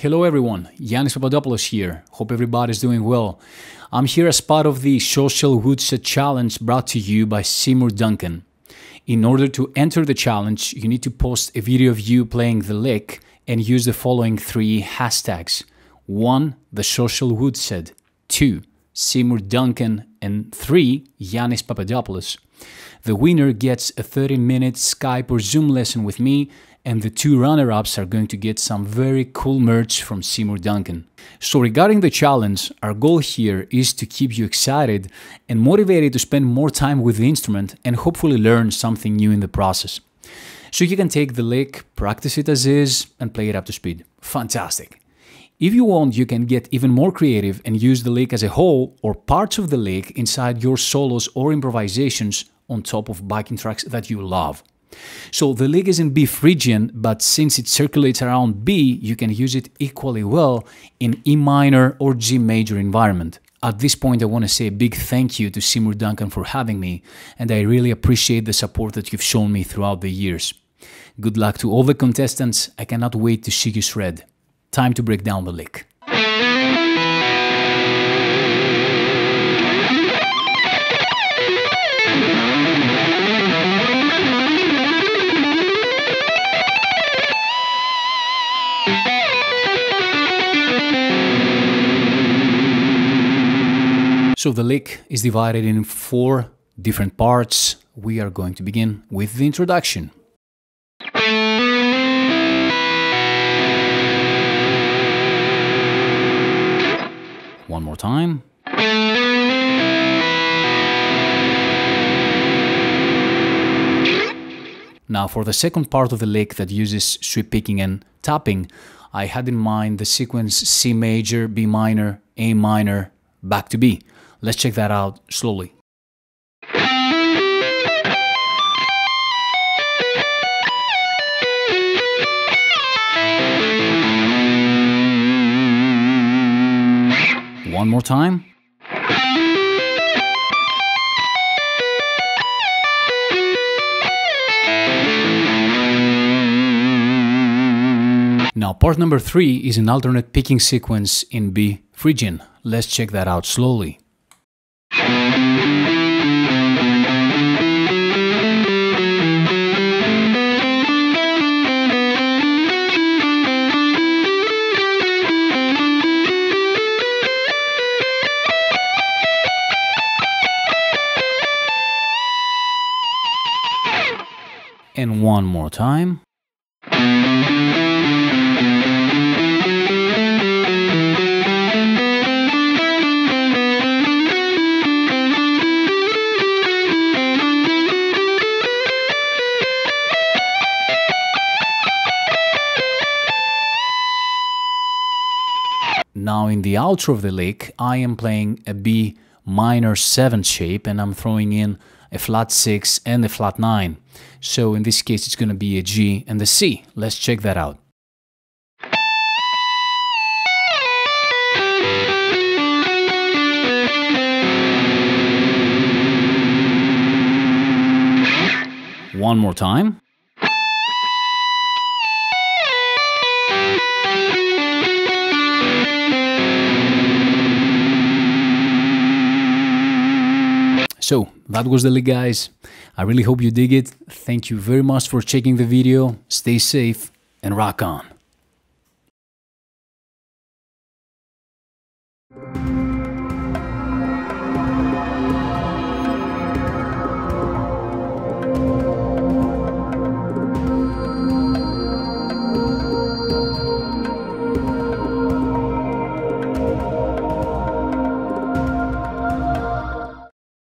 Hello everyone, Yiannis Papadopoulos here. Hope everybody's doing well. I'm here as part of the Social Woodshed Challenge brought to you by Seymour Duncan. In order to enter the challenge, you need to post a video of you playing the lick and use the following three hashtags. 1. The Social Woodshed 2. Seymour Duncan and 3. Yiannis Papadopoulos. The winner gets a 30 minute Skype or Zoom lesson with me and the two runner-ups are going to get some very cool merch from Seymour Duncan. So regarding the challenge, our goal here is to keep you excited and motivated to spend more time with the instrument and hopefully learn something new in the process. So you can take the lick, practice it as is, and play it up to speed. Fantastic! If you want, you can get even more creative and use the lick as a whole or parts of the lick inside your solos or improvisations on top of backing tracks that you love. So the lick is in B Phrygian, but since it circulates around B, you can use it equally well in E minor or G major environment. At this point, I want to say a big thank you to Seymour Duncan for having me, and I really appreciate the support that you've shown me throughout the years. Good luck to all the contestants, I cannot wait to see you shred. Time to break down the lick. So the lick is divided in four different parts. We are going to begin with the introduction. One more time. Now for the second part of the lick that uses sweep picking and tapping, I had in mind the sequence C major, B minor, A minor, back to B. Let's check that out slowly. One more time. Now part number 3 is an alternate picking sequence in B Phrygian. Let's check that out slowly. And one more time. Now in the outro of the lick, I am playing a B minor 7 shape and I'm throwing in a flat 6 and a flat 9. So in this case it's going to be a G and a C. Let's check that out. One more time. That was the lick guys. I really hope you dig it. Thank you very much for checking the video. Stay safe and rock on.